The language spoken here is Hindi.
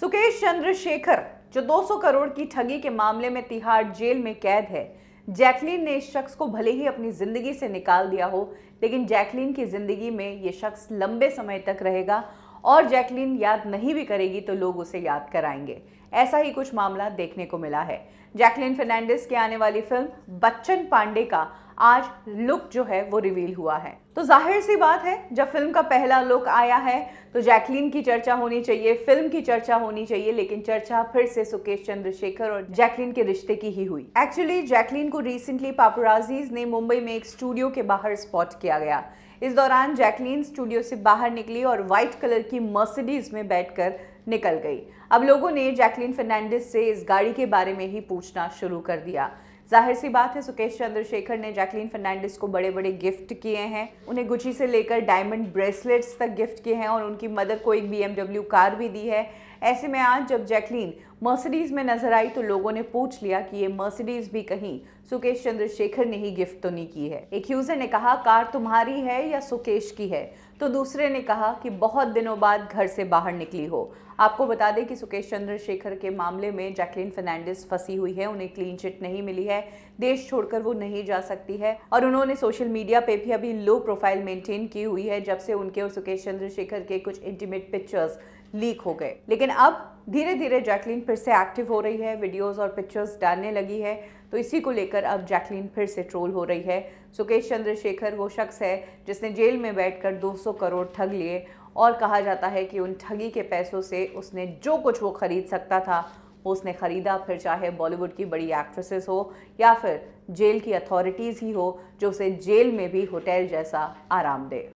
सुकेश चंद्रशेखर, जो 200 करोड़ की ठगी के मामले में तिहाड़ जेल में कैद है। जैकलीन ने इस शख्स को भले ही अपनी ज़िंदगी से निकाल दिया हो, लेकिन जैकलीन की ज़िंदगी में ये शख्स लंबे समय तक रहेगा और जैकलीन याद नहीं भी करेगी तो लोग उसे याद कराएँगे। ऐसा ही कुछ मामला देखने को मिला है। जैकलीन फर्नांडिस की आने वाली फ़िल्म बच्चन पांडे का आज लुक जो है वो रिवील हुआ है। तो ज़ाहिर सी बात है, जब फ़िल्म का पहला लुक आया है तो जैकलीन की चर्चा होनी चाहिए, फ़िल्म की चर्चा होनी चाहिए, लेकिन चर्चा फिर से सुकेश चंद्रशेखर और जैकलीन के रिश्ते की ही हुई। एक्चुअली जैकलीन को रिसेंटली पापुराजीज ने मुंबई में एक स्टूडियो के बाहर स्पॉट किया गया। इस दौरान जैकलीन स्टूडियो से बाहर निकली और व्हाइट कलर की मर्सिडीज में बैठकर निकल गई। अब लोगों ने जैकलीन फर्नांडिस से इस गाड़ी के बारे में ही पूछना शुरू कर दिया। ज़ाहिर सी बात है, सुकेश चंद्रशेखर ने जैकलीन फर्नांडिस को बड़े बड़े गिफ्ट किए हैं। उन्हें गुची से लेकर डायमंड ब्रेसलेट्स तक गिफ्ट किए हैं और उनकी मदर को एक बीएमडब्ल्यू कार भी दी है। ऐसे में आज जब जैकलीन मर्सिडीज में नज़र आई तो लोगों ने पूछ लिया कि ये मर्सिडीज भी कहीं सुकेश चंद्रशेखर ने ही गिफ्ट तो नहीं की है। एक यूज़र ने कहा, कार तुम्हारी है या सुकेश की है? तो दूसरे ने कहा कि, बहुत दिनों बाद घर से बाहर निकली हो। आपको बता दें कि सुकेश चंद्रशेखर के मामले में जैकलीन फर्नांडिस फंसी हुई है, उन्हें क्लीन चिट नहीं मिली है, देश छोड़कर वो नहीं जा सकती है और उन्होंने सोशल मीडिया पे भी अभी लो प्रोफ़ाइल मेंटेन की हुई है, जब से उनके और सुकेश चंद्रशेखर के कुछ इंटीमेट पिक्चर्स लीक हो गए। लेकिन अब धीरे धीरे जैकलीन फिर से एक्टिव हो रही है वीडियोस और पिक्चर्स डालने लगी है। तो इसी को लेकर अब जैकलीन फिर से ट्रोल हो रही है। सुकेश चंद्रशेखर, वो शख्स है जिसने जेल में बैठकर 200 करोड़ ठग लिए और कहा जाता है कि उन ठगी के पैसों से उसने जो कुछ वो खरीद सकता था, वो उसने ख़रीदा। फिर चाहे बॉलीवुड की बड़ी एक्ट्रेसेस हो या फिर जेल की अथॉरिटीज़ ही हो, जो उसे जेल में भी होटल जैसा आराम दे।